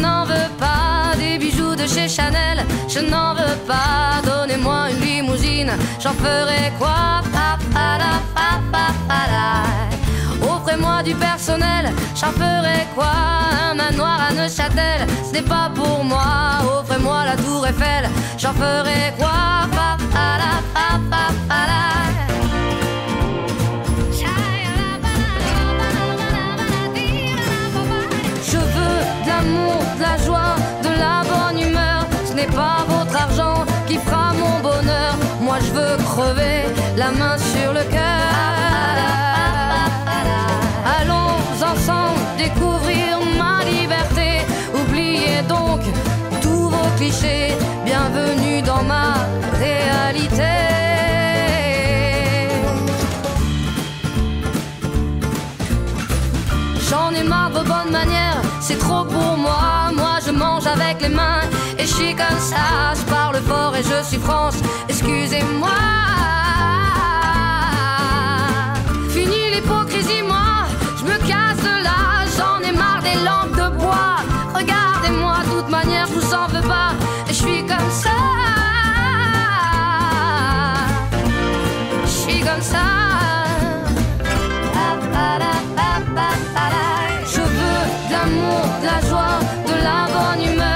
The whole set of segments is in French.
n'en veux pas des bijoux de chez Chanel, je n'en veux pas. Donnez-moi une limousine, j'en ferai quoi? Offrez-moi du personnel, j'en ferai quoi? Un manoir à Neuchâtel, ce n'est pas pour moi. Offrez-moi la tour Eiffel, j'en ferai quoi? Humeur. Ce n'est pas votre argent qui fera mon bonheur. Moi je veux crever la main sur le cœur. Allons ensemble découvrir ma liberté. Oubliez donc tous vos clichés. Bienvenue dans ma réalité. J'en ai marre de vos bonnes manières, c'est trop pour moi. Moi je mange avec les mains je suis comme ça. Je parle fort et je suis France, excusez-moi. Fini l'hypocrisie, moi je me casse de là. J'en ai marre des lampes de bois. Regardez-moi, de toute manière, je vous en veux pas. Et je suis comme ça. Je suis comme ça. Je veux de l'amour, de la joie, de la bonne humeur.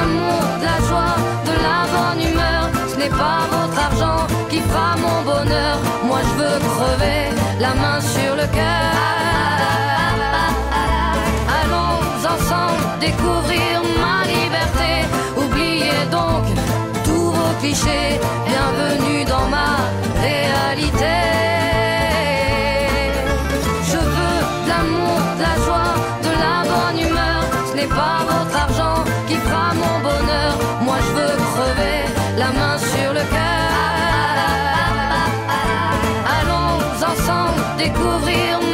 l'amour, de la joie, de la bonne humeur. Ce n'est pas votre argent qui fera mon bonheur. Moi je veux crever la main sur le cœur. Allons ensemble découvrir ma liberté. Oubliez donc tous vos clichés. Bienvenue dans ma réalité. Je veux de l'amour, de la joie, de la bonne humeur. Ce n'est pas votre sur le cœur. Allons ensemble découvrir